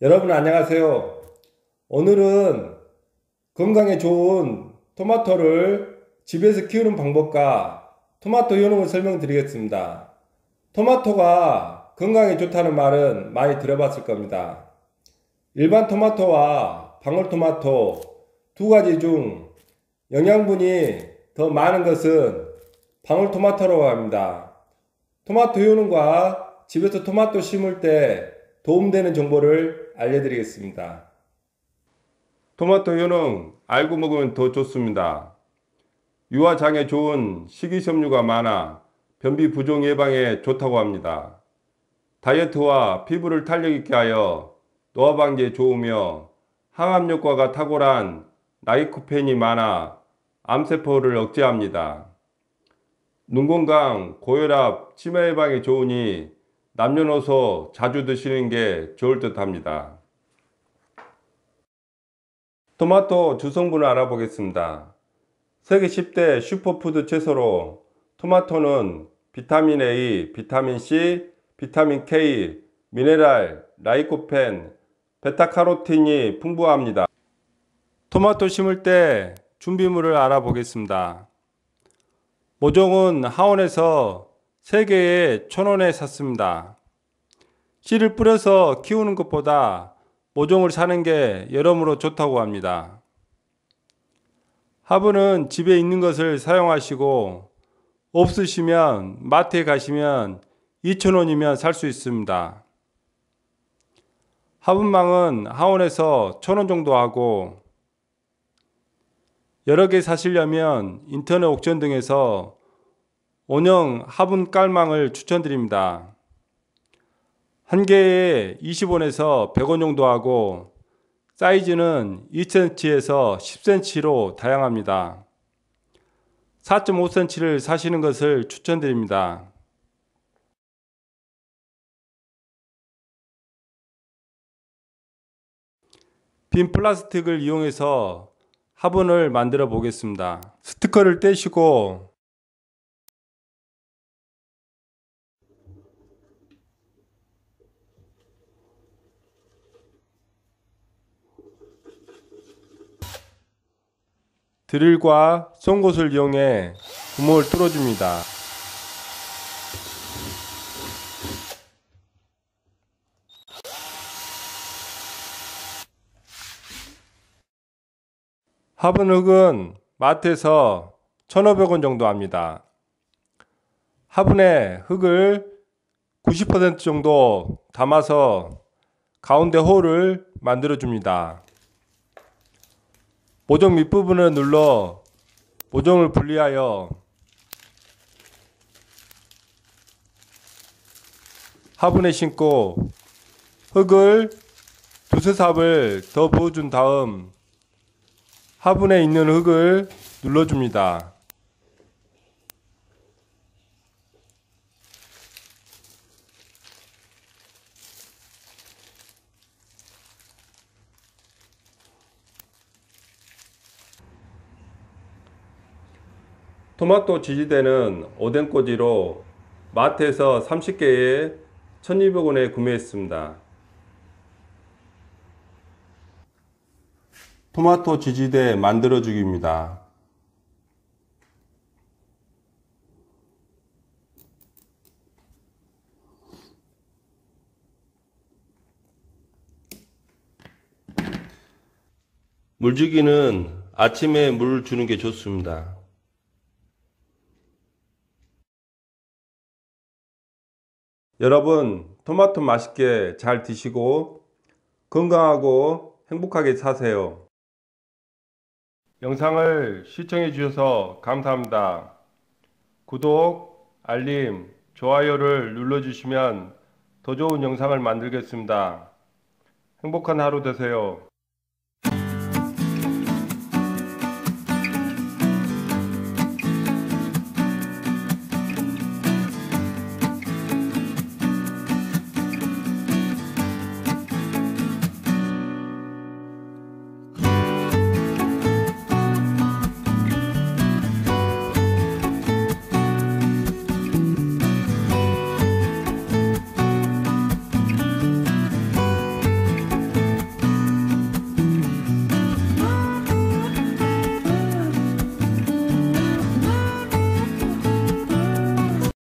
여러분 안녕하세요. 오늘은 건강에 좋은 토마토를 집에서 키우는 방법과 토마토 효능을 설명드리겠습니다. 토마토가 건강에 좋다는 말은 많이 들어봤을 겁니다. 일반 토마토와 방울토마토 두 가지 중 영양분이 더 많은 것은 방울토마토라고 합니다. 토마토 효능과 집에서 토마토 심을 때 도움되는 정보를 알려드리겠습니다. 토마토 효능 알고 먹으면 더 좋습니다. 유화장에 좋은 식이섬유가 많아 변비 부종 예방에 좋다고 합니다. 다이어트와 피부를 탄력 있게 하여 노화 방지에 좋으며 항암 효과가 탁월한 나이코펜이 많아 암세포를 억제합니다. 눈 건강, 고혈압, 치매 예방에 좋으니 남녀노소 자주 드시는 게 좋을 듯 합니다. 토마토 주성분을 알아보겠습니다. 세계 10대 슈퍼푸드 채소로 토마토는 비타민 A, 비타민 C, 비타민 K, 미네랄, 라이코펜, 베타카로틴이 풍부합니다. 토마토 심을 때 준비물을 알아보겠습니다. 모종은 하원에서 3개에 천원에 샀습니다. 씨를 뿌려서 키우는 것보다 모종을 사는 게 여러모로 좋다고 합니다. 화분은 집에 있는 것을 사용하시고 없으시면 마트에 가시면 2,000원이면 살 수 있습니다. 화분망은 하원에서 1,000원 정도 하고 여러 개 사시려면 인터넷 옥션 등에서 원형 화분 깔망을 추천드립니다. 한 개에 20원에서 100원 정도 하고 사이즈는 2cm에서 10cm로 다양합니다. 4.5cm를 사시는 것을 추천드립니다. 빈 플라스틱을 이용해서 화분을 만들어 보겠습니다. 스티커를 떼시고 드릴과 송곳을 이용해 구멍을 뚫어줍니다. 화분 흙은 마트에서 1,500원 정도 합니다. 화분에 흙을 90% 정도 담아서 가운데 홀을 만들어 줍니다. 모종 밑부분을 눌러 모종을 분리하여 화분에 심고 흙을 두세 삽을 더 부어준 다음 화분에 있는 흙을 눌러줍니다. 토마토 지지대는 오뎅꼬지로 마트에서 30개에 1200원에 구매했습니다. 토마토 지지대 만들어주기입니다. 물주기는 아침에 물 주는 게 좋습니다. 여러분 토마토 맛있게 잘 드시고 건강하고 행복하게 사세요. 영상을 시청해 주셔서 감사합니다. 구독, 알림, 좋아요를 눌러주시면 더 좋은 영상을 만들겠습니다. 행복한 하루 되세요.